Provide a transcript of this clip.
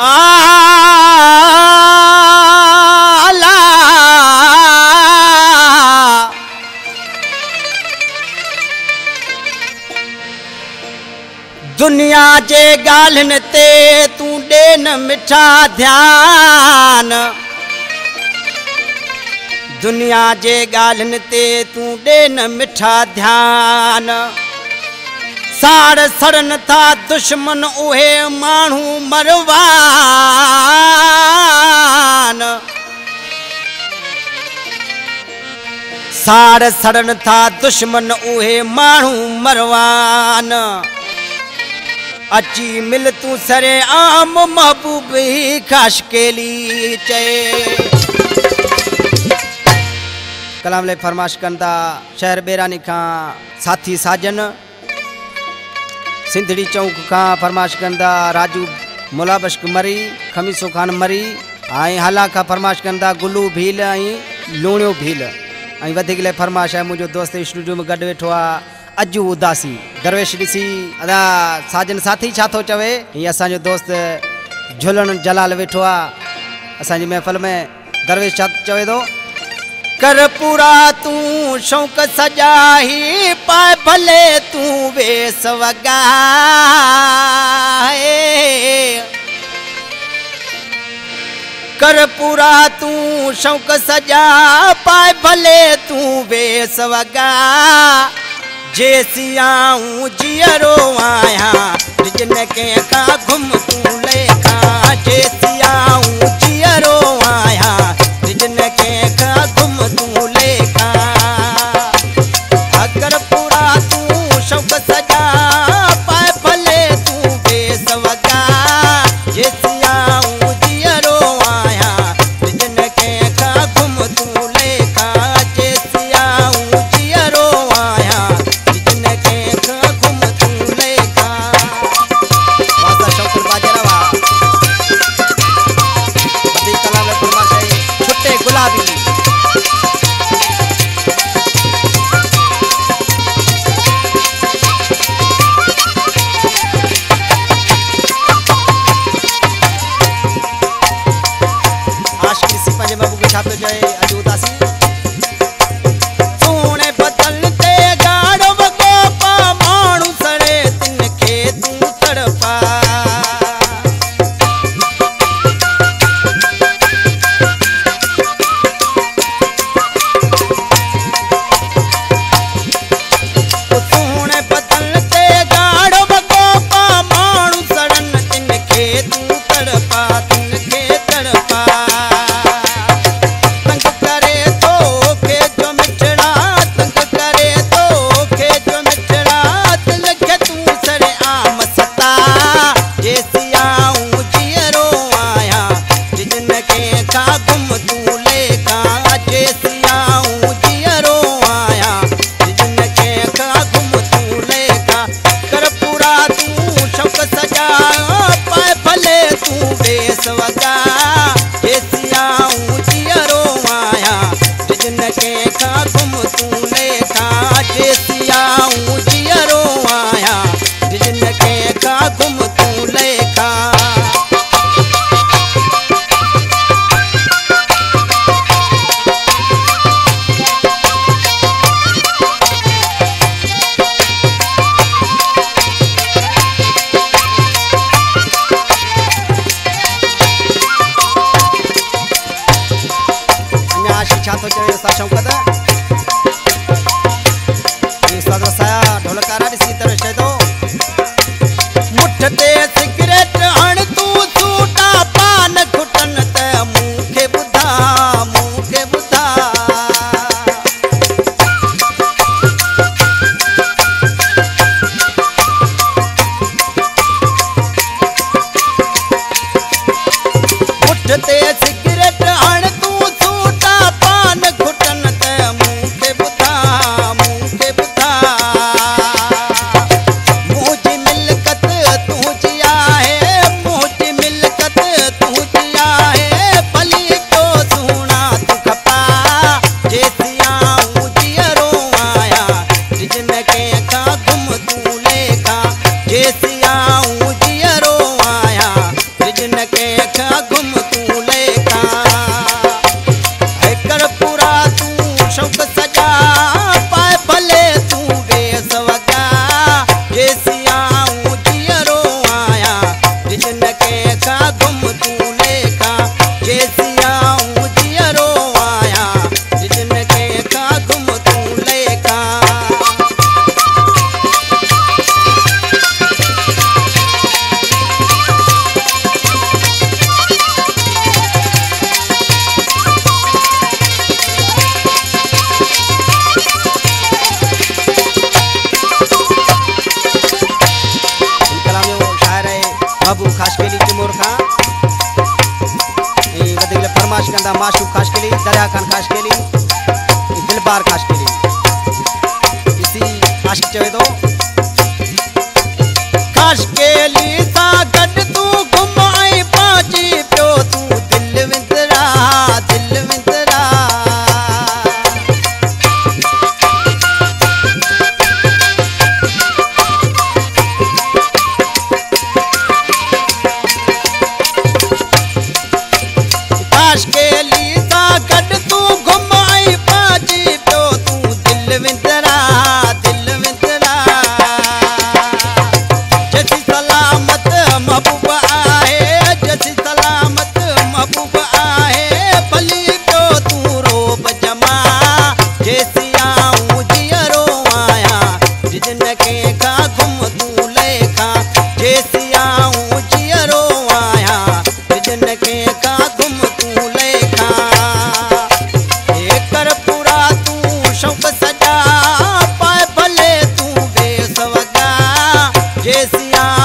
دنيا جي ڳالهين تي تون ڏي مٺا ڌيان دنيا جي ڳالهين تي تون نه مٺا ڌيان साड़ सड़नि था, दुश्मन उहे माण्हू मरवान। साड़ सड़नि था, दुश्मन उहे माण्हू मरवान। अची मिल तूं सरे आम महबूबी ख़ाशकेली चए कलाम लाइ फरमाश था शहर बेरानी खां साथी साजन। سنڌڙي چوڪ کان فرماش ٿا راجو ملابشڪ مري کميسو خان مري ۽ هالا کان فرماش ٿا گلو ڀيل ۽ لوڻيو ڀيل. ۽ وڌيڪ لاءِ فرماش آهي منهنجو دوست اسٽوڊيو ۾ گڏ ويٺو آهي اڄ اداسي. درويش ڏسي ادا ساجن ساٿي ڇا ٿو چوي؟ هيئن اسان جو دوست جهلڻ جلال ويٺو آهي. اسان جي محفل ۾ درويش ڇا چوي ٿو ڪر پورا تون شوق سجاهي پائي ڀلي تون وگائي ڪر پورا تون شوق سزا پائي ڀلي تون ويس وگا. جي سيائون جيئرو آهيان جن گهم تون ليکا साक्षात हो जाए साक्षात कदा ये सदस्या ढोलकारा सीता ಕೇಳಿ ತಿಮೂರ್ಖ ಈ ಗದಗಿಲ ಫರ್ಮಾಶ್ ಕಂದ ಮಾಶೂಕ್ ಖಾಸ್ ಕೇಳಿ ದರ್ಯಾ ಖಾನ್ ಖಾಸ್ ಕೇಳಿ ದಿಲ್ಬಾರ್ ಖಾಸ್ ಕೇಳಿ इसी आशिक चवे दो खास के लिए देसिया